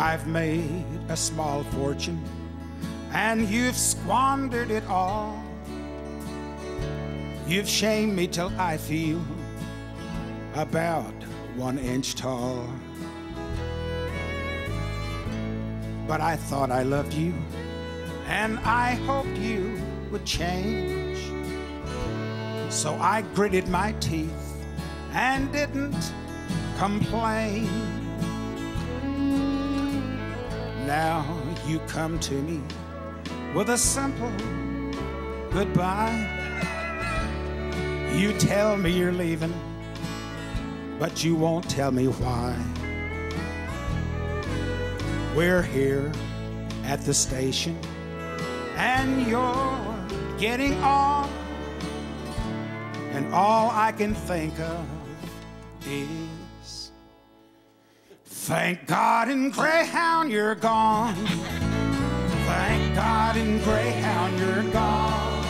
I've made a small fortune and you've squandered it all. You've shamed me till I feel about one inch tall. But I thought I loved you and I hoped you would change. So I gritted my teeth and didn't complain. Now you come to me with a simple goodbye. You tell me you're leaving, but you won't tell me why. We're here at the station, and you're getting off, And all I can think of is thank God in Greyhound you're gone. Thank God in Greyhound you're gone.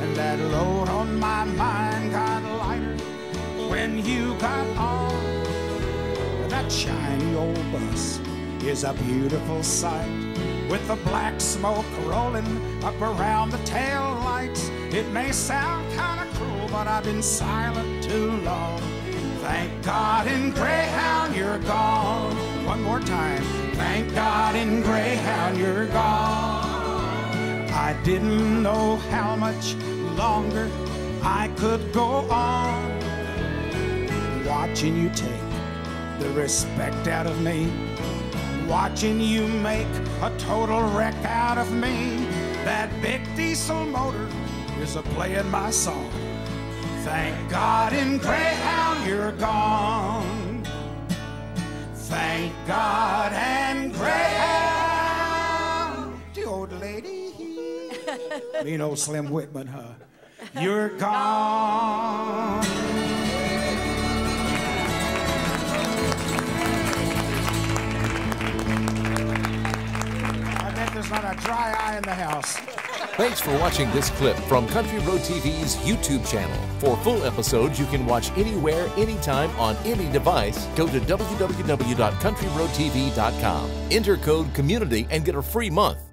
And that load on my mind got lighter when you got on. That shiny old bus is a beautiful sight with the black smoke rolling up around the tail lights. It may sound kind of cruel, but I've been silent too long. Thank God in Greyhound you're gone. One more time. Thank God in Greyhound you're gone. I didn't know how much longer I could go on. Watching you take the respect out of me. Watching you make a total wreck out of me. That big diesel motor is a playing my song. Thank God in Greyhound you're gone. Thank God and Greyhound. The old lady. mean old Slim Whitman, huh? You're gone. I bet there's not a dry eye in the house. Thanks for watching this clip from Country Road TV's YouTube channel. For full episodes you can watch anywhere, anytime, on any device, go to www.countryroadtv.com. Enter code COMMUNITY and get a free month.